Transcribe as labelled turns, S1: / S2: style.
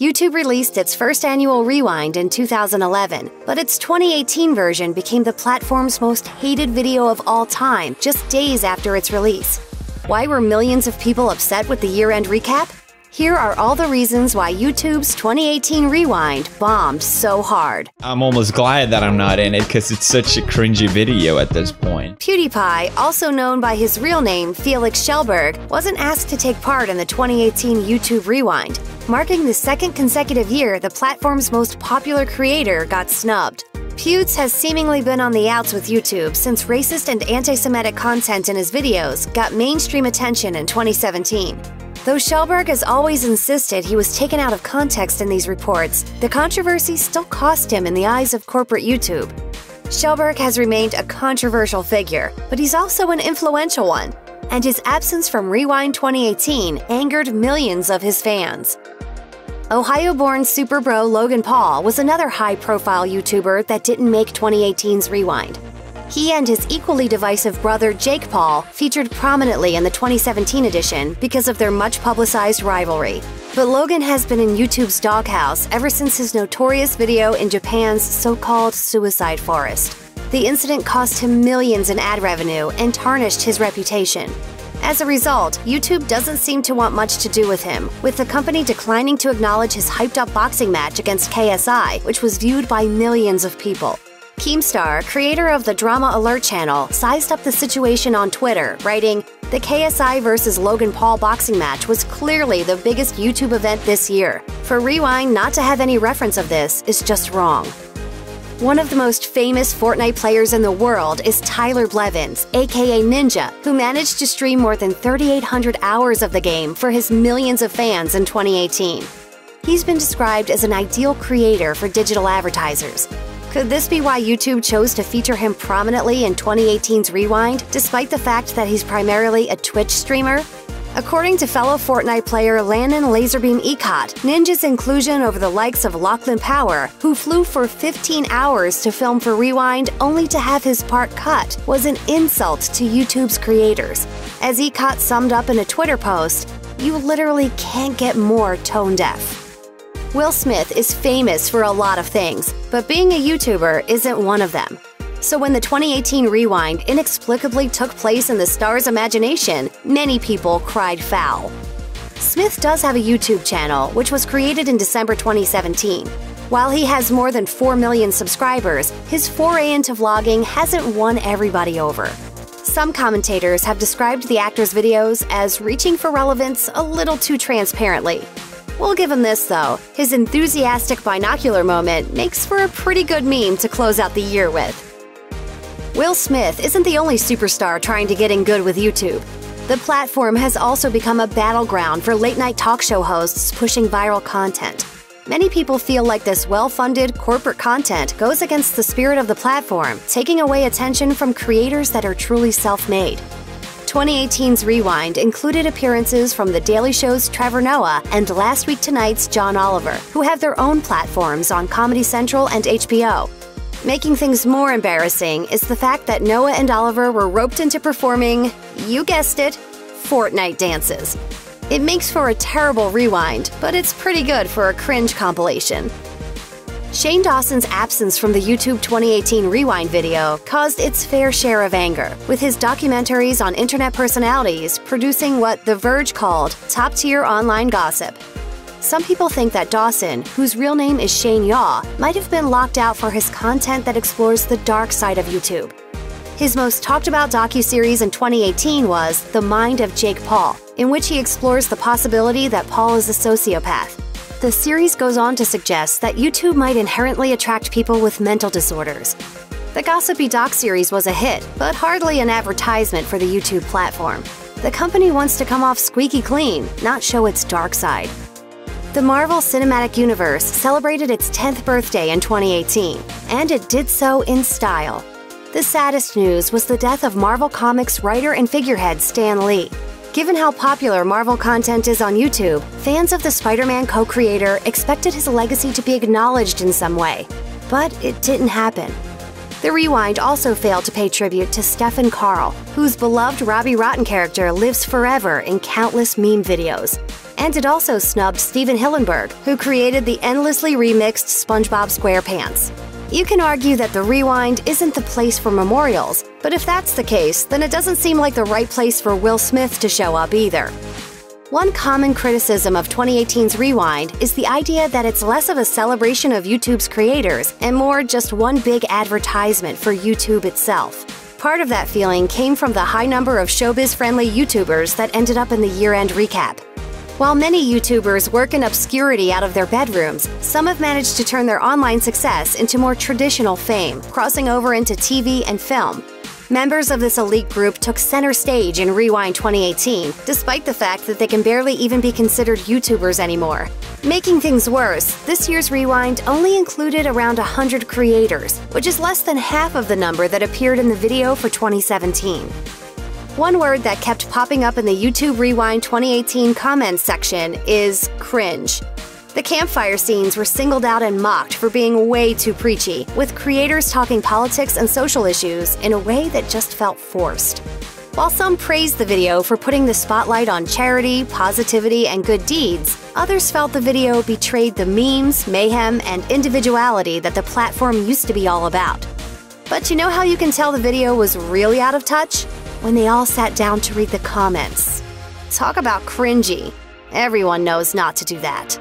S1: YouTube released its first annual rewind in 2011, but its 2018 version became the platform's most hated video of all time just days after its release. Why were millions of people upset with the year end recap? Here are all the reasons why YouTube's 2018 Rewind bombed so hard.
S2: I'm almost glad that I'm not in it because it's such a cringy video at this point.
S1: PewDiePie, also known by his real name Felix Kjellberg, wasn't asked to take part in the 2018 YouTube Rewind, marking the second consecutive year the platform's most popular creator got snubbed. Pewds has seemingly been on the outs with YouTube since racist and anti Semitic content in his videos got mainstream attention in 2017. Though Kjellberg has always insisted he was taken out of context in these reports, the controversy still cost him in the eyes of corporate YouTube. Kjellberg has remained a controversial figure, but he's also an influential one, and his absence from Rewind 2018 angered millions of his fans. Ohio born super bro Logan Paul was another high profile YouTuber that didn't make 2018's Rewind. He and his equally divisive brother Jake Paul featured prominently in the 2017 edition because of their much publicized rivalry. But Logan has been in YouTube's doghouse ever since his notorious video in Japan's so called suicide forest. The incident cost him millions in ad revenue and tarnished his reputation. As a result, YouTube doesn't seem to want much to do with him, with the company declining to acknowledge his hyped up boxing match against KSI, which was viewed by millions of people. Keemstar, creator of the Drama Alert channel, sized up the situation on Twitter, writing, The KSI vs. Logan Paul boxing match was clearly the biggest YouTube event this year. For Rewind not to have any reference of this is just wrong. One of the most famous Fortnite players in the world is Tyler Blevins, aka Ninja, who managed to stream more than 3,800 hours of the game for his millions of fans in 2018. He's been described as an ideal creator for digital advertisers, could this be why YouTube chose to feature him prominently in 2018's Rewind, despite the fact that he's primarily a Twitch streamer? According to fellow Fortnite player Landon Laserbeam Ecot, Ninja's inclusion over the likes of Lachlan Power, who flew for 15 hours to film for Rewind only to have his part cut, was an insult to YouTube's creators. As Ecot summed up in a Twitter post, you literally can't get more tone deaf. Will Smith is famous for a lot of things, but being a YouTuber isn't one of them. So when the 2018 Rewind inexplicably took place in the star's imagination, many people cried foul. Smith does have a YouTube channel, which was created in December 2017. While he has more than 4 million subscribers, his foray into vlogging hasn't won everybody over. Some commentators have described the actor's videos as reaching for relevance a little too transparently, We'll give him this, though. His enthusiastic binocular moment makes for a pretty good meme to close out the year with. Will Smith isn't the only superstar trying to get in good with YouTube. The platform has also become a battleground for late night talk show hosts pushing viral content. Many people feel like this well funded corporate content goes against the spirit of the platform, taking away attention from creators that are truly self made. 2018's Rewind included appearances from The Daily Show's Trevor Noah and Last Week Tonight's John Oliver, who have their own platforms on Comedy Central and HBO. Making things more embarrassing is the fact that Noah and Oliver were roped into performing, you guessed it, Fortnite dances. It makes for a terrible rewind, but it's pretty good for a cringe compilation. Shane Dawson's absence from the YouTube 2018 Rewind video caused its fair share of anger, with his documentaries on internet personalities producing what The Verge called top tier online gossip. Some people think that Dawson, whose real name is Shane Yaw, might have been locked out for his content that explores the dark side of YouTube. His most talked about docuseries in 2018 was The Mind of Jake Paul, in which he explores the possibility that Paul is a sociopath. The series goes on to suggest that YouTube might inherently attract people with mental disorders. The gossipy doc series was a hit, but hardly an advertisement for the YouTube platform. The company wants to come off squeaky clean, not show its dark side. The Marvel Cinematic Universe celebrated its 10th birthday in 2018, and it did so in style. The saddest news was the death of Marvel Comics writer and figurehead Stan Lee. Given how popular Marvel content is on YouTube, fans of the Spider Man co creator expected his legacy to be acknowledged in some way. But it didn't happen. The Rewind also failed to pay tribute to Stefan Karl, whose beloved Robbie Rotten character lives forever in countless meme videos. And it also snubbed Stephen Hillenburg, who created the endlessly remixed SpongeBob SquarePants. You can argue that the Rewind isn't the place for memorials, but if that's the case, then it doesn't seem like the right place for Will Smith to show up either. One common criticism of 2018's Rewind is the idea that it's less of a celebration of YouTube's creators and more just one big advertisement for YouTube itself. Part of that feeling came from the high number of showbiz friendly YouTubers that ended up in the year end recap. While many YouTubers work in obscurity out of their bedrooms, some have managed to turn their online success into more traditional fame, crossing over into TV and film. Members of this elite group took center stage in Rewind 2018, despite the fact that they can barely even be considered YouTubers anymore. Making things worse, this year's Rewind only included around 100 creators, which is less than half of the number that appeared in the video for 2017. One word that kept popping up in the YouTube Rewind 2018 comments section is cringe. The campfire scenes were singled out and mocked for being way too preachy, with creators talking politics and social issues in a way that just felt forced. While some praised the video for putting the spotlight on charity, positivity, and good deeds, others felt the video betrayed the memes, mayhem, and individuality that the platform used to be all about. But you know how you can tell the video was really out of touch? When they all sat down to read the comments. Talk about cringy. Everyone knows not to do that.